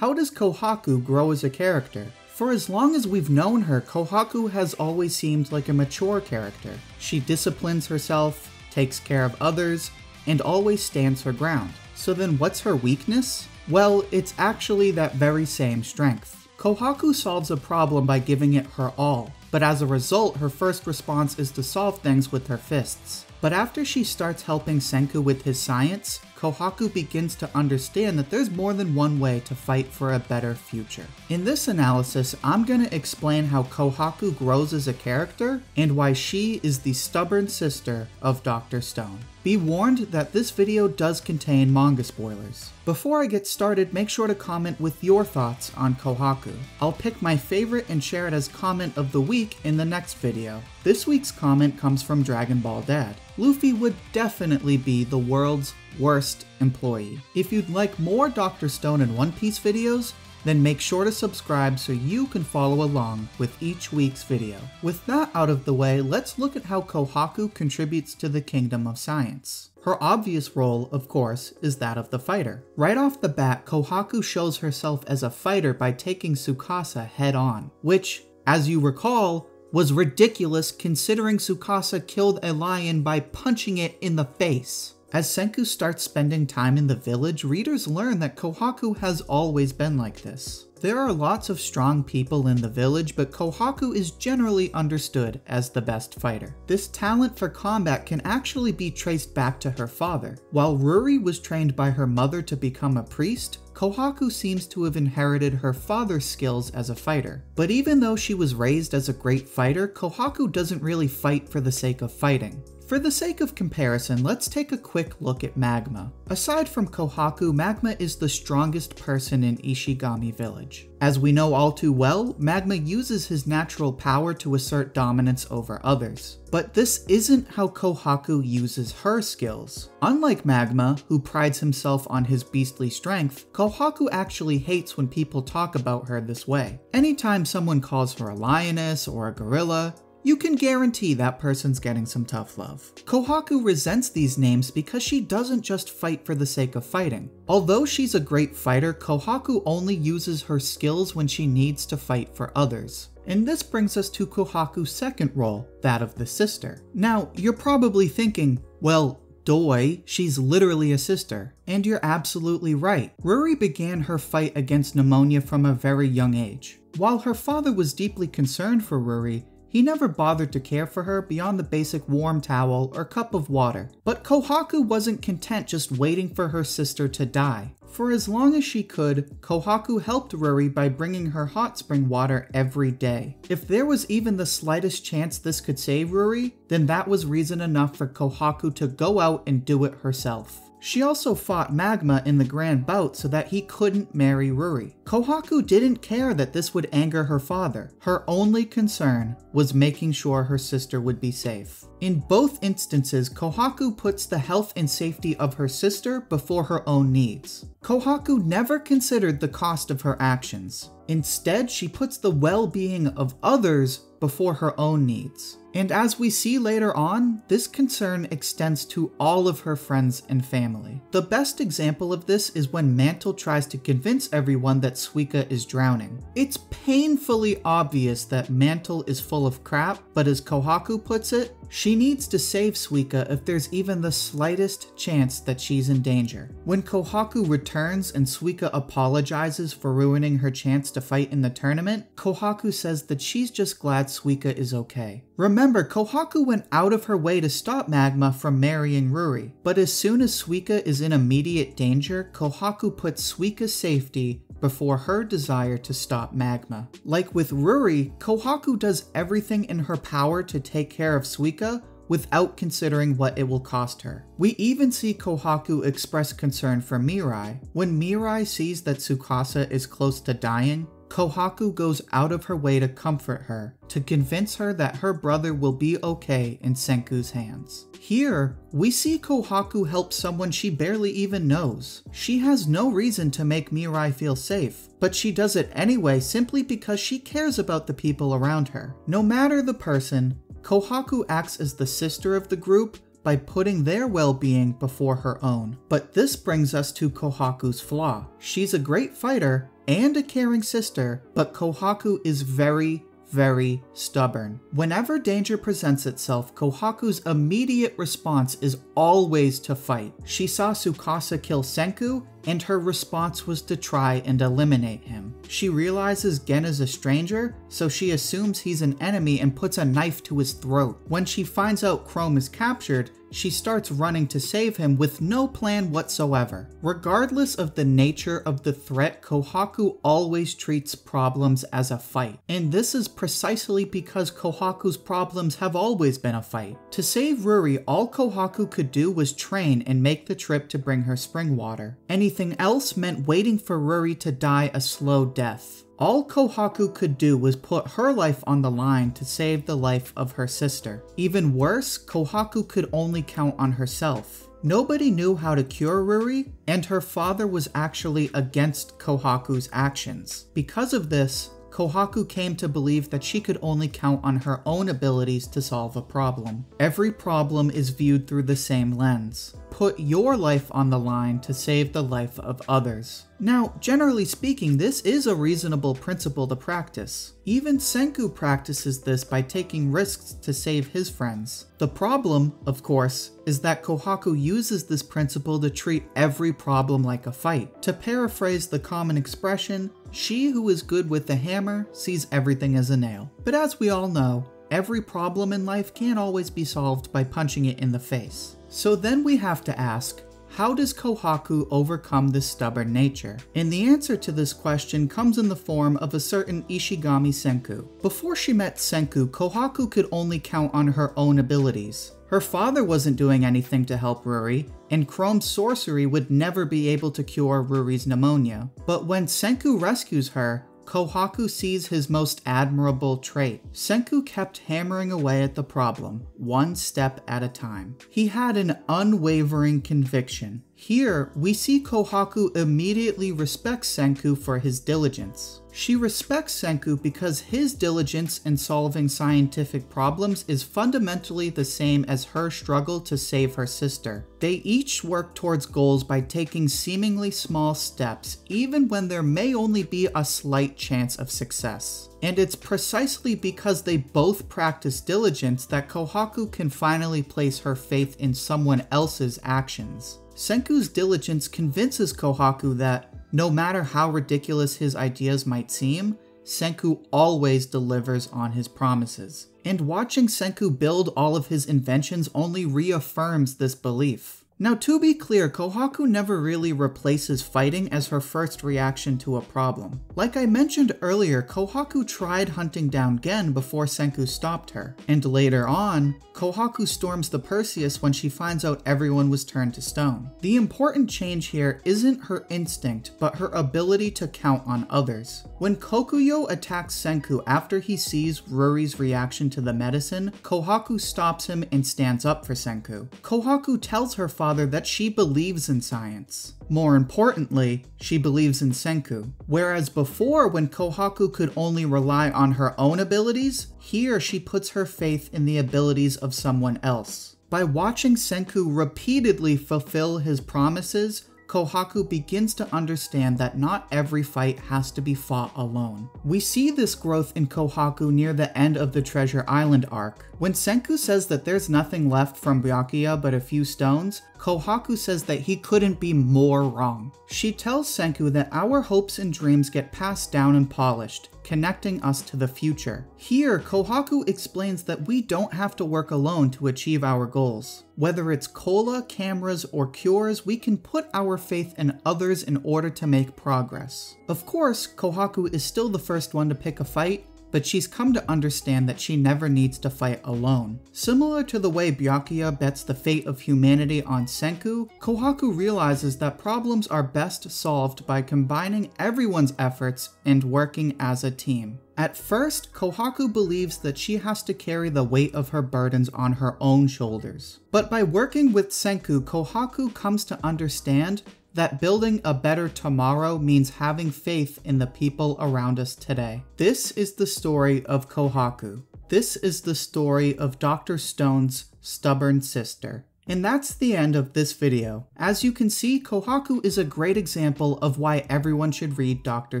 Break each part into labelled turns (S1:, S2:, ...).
S1: How does Kohaku grow as a character? For as long as we've known her, Kohaku has always seemed like a mature character. She disciplines herself, takes care of others, and always stands her ground. So then what's her weakness? Well, it's actually that very same strength. Kohaku solves a problem by giving it her all, but as a result, her first response is to solve things with her fists. But after she starts helping Senku with his science, Kohaku begins to understand that there's more than one way to fight for a better future. In this analysis, I'm going to explain how Kohaku grows as a character and why she is the stubborn sister of Dr. Stone. Be warned that this video does contain manga spoilers. Before I get started, make sure to comment with your thoughts on Kohaku. I'll pick my favorite and share it as comment of the week in the next video. This week's comment comes from Dragon Ball Dad. Luffy would definitely be the world's worst employee. If you'd like more Dr. Stone and One Piece videos, then make sure to subscribe so you can follow along with each week's video. With that out of the way, let's look at how Kohaku contributes to the Kingdom of Science. Her obvious role, of course, is that of the fighter. Right off the bat, Kohaku shows herself as a fighter by taking Tsukasa head on, which, as you recall, was ridiculous considering Tsukasa killed a lion by punching it in the face. As Senku starts spending time in the village, readers learn that Kohaku has always been like this. There are lots of strong people in the village, but Kohaku is generally understood as the best fighter. This talent for combat can actually be traced back to her father. While Ruri was trained by her mother to become a priest, Kohaku seems to have inherited her father's skills as a fighter. But even though she was raised as a great fighter, Kohaku doesn't really fight for the sake of fighting. For the sake of comparison, let's take a quick look at Magma. Aside from Kohaku, Magma is the strongest person in Ishigami Village. As we know all too well, Magma uses his natural power to assert dominance over others. But this isn't how Kohaku uses her skills. Unlike Magma, who prides himself on his beastly strength, Kohaku actually hates when people talk about her this way. Anytime someone calls her a lioness or a gorilla, you can guarantee that person's getting some tough love. Kohaku resents these names because she doesn't just fight for the sake of fighting. Although she's a great fighter, Kohaku only uses her skills when she needs to fight for others. And this brings us to Kohaku's second role, that of the sister. Now, you're probably thinking, well, Doi, she's literally a sister. And you're absolutely right. Ruri began her fight against pneumonia from a very young age. While her father was deeply concerned for Ruri, he never bothered to care for her beyond the basic warm towel or cup of water. But Kohaku wasn't content just waiting for her sister to die. For as long as she could, Kohaku helped Ruri by bringing her hot spring water every day. If there was even the slightest chance this could save Ruri, then that was reason enough for Kohaku to go out and do it herself. She also fought Magma in the grand bout so that he couldn't marry Ruri. Kohaku didn't care that this would anger her father. Her only concern was making sure her sister would be safe. In both instances, Kohaku puts the health and safety of her sister before her own needs. Kohaku never considered the cost of her actions. Instead, she puts the well-being of others before her own needs. And as we see later on, this concern extends to all of her friends and family. The best example of this is when Mantle tries to convince everyone that Suika is drowning. It's painfully obvious that Mantle is full of crap, but as Kohaku puts it, she needs to save Suika if there's even the slightest chance that she's in danger. When Kohaku returns and Suika apologizes for ruining her chance to fight in the tournament, Kohaku says that she's just glad Suika is okay. Remember, Kohaku went out of her way to stop Magma from marrying Ruri, but as soon as Suika is in immediate danger, Kohaku puts Suika's safety before her desire to stop Magma. Like with Ruri, Kohaku does everything in her power to take care of Suika without considering what it will cost her. We even see Kohaku express concern for Mirai. When Mirai sees that Tsukasa is close to dying, Kohaku goes out of her way to comfort her, to convince her that her brother will be okay in Senku's hands. Here, we see Kohaku help someone she barely even knows. She has no reason to make Mirai feel safe, but she does it anyway simply because she cares about the people around her. No matter the person, Kohaku acts as the sister of the group by putting their well-being before her own. But this brings us to Kohaku's flaw. She's a great fighter, and a caring sister, but Kohaku is very, very stubborn. Whenever danger presents itself, Kohaku's immediate response is always to fight. She saw Tsukasa kill Senku, and her response was to try and eliminate him. She realizes Gen is a stranger, so she assumes he's an enemy and puts a knife to his throat. When she finds out Chrome is captured, she starts running to save him with no plan whatsoever. Regardless of the nature of the threat, Kohaku always treats problems as a fight. And this is precisely because Kohaku's problems have always been a fight. To save Ruri, all Kohaku could do was train and make the trip to bring her spring water. Anything else meant waiting for Ruri to die a slow death. All Kohaku could do was put her life on the line to save the life of her sister. Even worse, Kohaku could only count on herself. Nobody knew how to cure Ruri, and her father was actually against Kohaku's actions. Because of this, Kohaku came to believe that she could only count on her own abilities to solve a problem. Every problem is viewed through the same lens. Put your life on the line to save the life of others. Now, generally speaking, this is a reasonable principle to practice. Even Senku practices this by taking risks to save his friends. The problem, of course, is that Kohaku uses this principle to treat every problem like a fight. To paraphrase the common expression, she who is good with the hammer sees everything as a nail. But as we all know, every problem in life can't always be solved by punching it in the face. So then we have to ask, how does Kohaku overcome this stubborn nature? And the answer to this question comes in the form of a certain Ishigami Senku. Before she met Senku, Kohaku could only count on her own abilities. Her father wasn't doing anything to help Ruri, and Chrome's sorcery would never be able to cure Ruri's pneumonia. But when Senku rescues her, Kohaku sees his most admirable trait. Senku kept hammering away at the problem, one step at a time. He had an unwavering conviction. Here, we see Kohaku immediately respects Senku for his diligence. She respects Senku because his diligence in solving scientific problems is fundamentally the same as her struggle to save her sister. They each work towards goals by taking seemingly small steps, even when there may only be a slight chance of success. And it's precisely because they both practice diligence that Kohaku can finally place her faith in someone else's actions. Senku's diligence convinces Kohaku that no matter how ridiculous his ideas might seem, Senku always delivers on his promises. And watching Senku build all of his inventions only reaffirms this belief. Now, to be clear, Kohaku never really replaces fighting as her first reaction to a problem. Like I mentioned earlier, Kohaku tried hunting down Gen before Senku stopped her, and later on, Kohaku storms the Perseus when she finds out everyone was turned to stone. The important change here isn't her instinct, but her ability to count on others. When Kokuyo attacks Senku after he sees Ruri's reaction to the medicine, Kohaku stops him and stands up for Senku. Kohaku tells her father father that she believes in science. More importantly, she believes in Senku. Whereas before, when Kohaku could only rely on her own abilities, here she puts her faith in the abilities of someone else. By watching Senku repeatedly fulfill his promises, Kohaku begins to understand that not every fight has to be fought alone. We see this growth in Kohaku near the end of the Treasure Island arc. When Senku says that there's nothing left from Byakuya but a few stones, Kohaku says that he couldn't be more wrong. She tells Senku that our hopes and dreams get passed down and polished, connecting us to the future. Here, Kohaku explains that we don't have to work alone to achieve our goals. Whether it's cola, cameras, or cures, we can put our faith in others in order to make progress. Of course, Kohaku is still the first one to pick a fight, but she's come to understand that she never needs to fight alone. Similar to the way Byakuya bets the fate of humanity on Senku, Kohaku realizes that problems are best solved by combining everyone's efforts and working as a team. At first, Kohaku believes that she has to carry the weight of her burdens on her own shoulders. But by working with Senku, Kohaku comes to understand that building a better tomorrow means having faith in the people around us today. This is the story of Kohaku. This is the story of Dr. Stone's stubborn sister. And that's the end of this video. As you can see, Kohaku is a great example of why everyone should read Dr.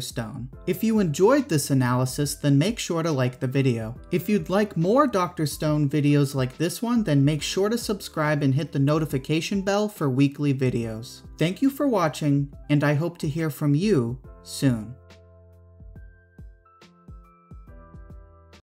S1: Stone. If you enjoyed this analysis, then make sure to like the video. If you'd like more Dr. Stone videos like this one, then make sure to subscribe and hit the notification bell for weekly videos. Thank you for watching, and I hope to hear from you soon.